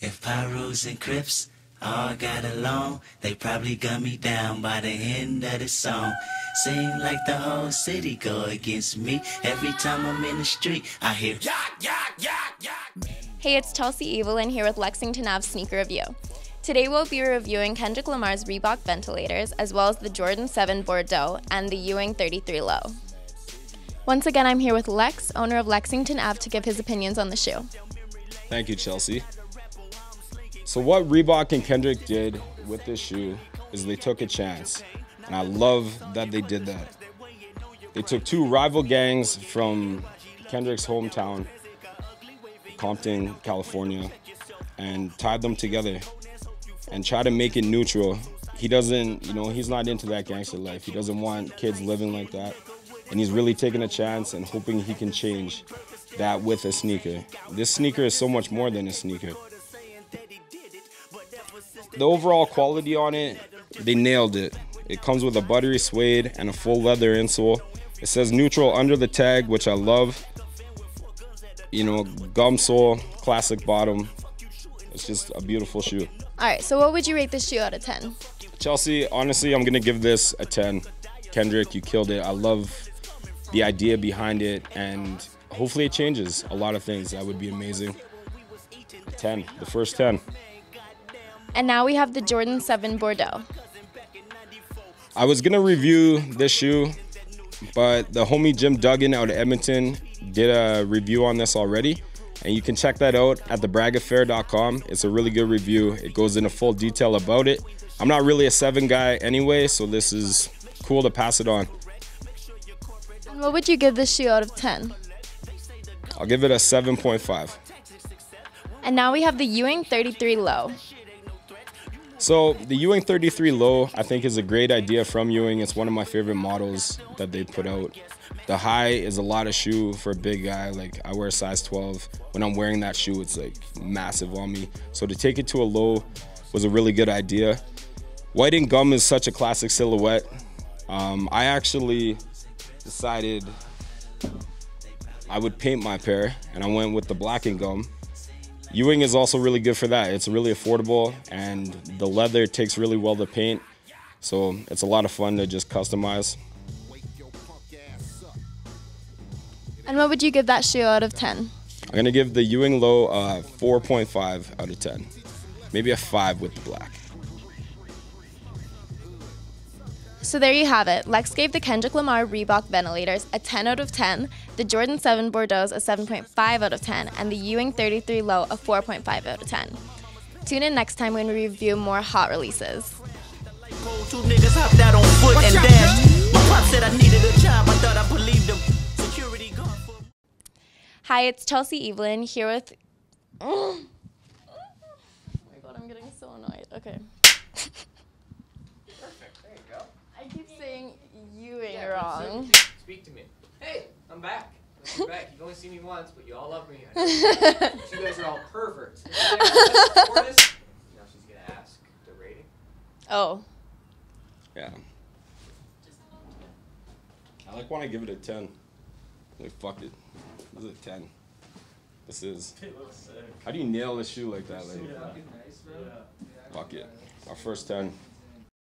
If Pirus and Crips all got along, they probably gun me down by the end of the song. Seem like the whole city go against me. Every time I'm in the street, I hear yak, yak, yak, yak. Hey, it's Chelsea Evelyn here with Lexington Ave Sneaker Review. Today we'll be reviewing Kendrick Lamar's Reebok ventilators, as well as the Jordan 7 Bordeaux and the Ewing 33 Low. Once again, I'm here with Lex, owner of Lexington Ave, to give his opinions on the shoe. Thank you, Chelsea. So what Reebok and Kendrick did with this shoe is they took a chance. And I love that they did that. They took two rival gangs from Kendrick's hometown, Compton, California, and tied them together and tried to make it neutral. He doesn't, you know, he's not into that gangster life. He doesn't want kids living like that. And he's really taking a chance and hoping he can change that with a sneaker. This sneaker is so much more than a sneaker the overall quality on it, they nailed it. It comes with a buttery suede and a full leather insole. It says neutral under the tag, which I love. You know, gum sole, classic bottom. It's just a beautiful shoe. All right, so what would you rate this shoe out of 10? Chelsea, honestly, I'm gonna give this a 10. Kendrick, you killed it. I love the idea behind it, and hopefully it changes a lot of things. That would be amazing. 10, the first 10. And now we have the Jordan 7 Bordeaux. I was gonna review this shoe, but the homie Jim Duggan out of Edmonton did a review on this already. And you can check that out at thebragaffair.com. It's a really good review. It goes into full detail about it. I'm not really a seven guy anyway, so this is cool to pass it on. And what would you give this shoe out of 10? I'll give it a 7.5. And now we have the Ewing 33 Low. So the Ewing 33 Low, I think, is a great idea from Ewing. It's one of my favorite models that they put out. The high is a lot of shoe for a big guy. Like I wear a size 12. When I'm wearing that shoe, it's like massive on me. So to take it to a low was a really good idea. White and gum is such a classic silhouette. Um, I actually decided I would paint my pair, and I went with the black and gum. Ewing is also really good for that. It's really affordable and the leather takes really well to paint. So it's a lot of fun to just customize. And what would you give that shoe out of 10? I'm gonna give the Ewing Low uh, a 4.5 out of 10. Maybe a five with the black. So there you have it. Lex gave the Kendrick Lamar Reebok ventilators a 10 out of 10, the Jordan 7 Bordeaux a 7.5 out of 10, and the Ewing 33 Low a 4.5 out of 10. Tune in next time when we review more hot releases. Hi, it's Chelsea Evelyn here with. Oh my god, I'm getting so annoyed. Okay. saying Ewing yeah, wrong. Speak to me. Hey, I'm back. I'm back. You've only seen me once, but you all love me. you guys are all perverts. now she's gonna ask the rating. Oh. Yeah. I like when I give it a ten. Like fuck it. This is a ten. This is. How do you nail a shoe like that? Like, yeah. fuck it. Our first ten.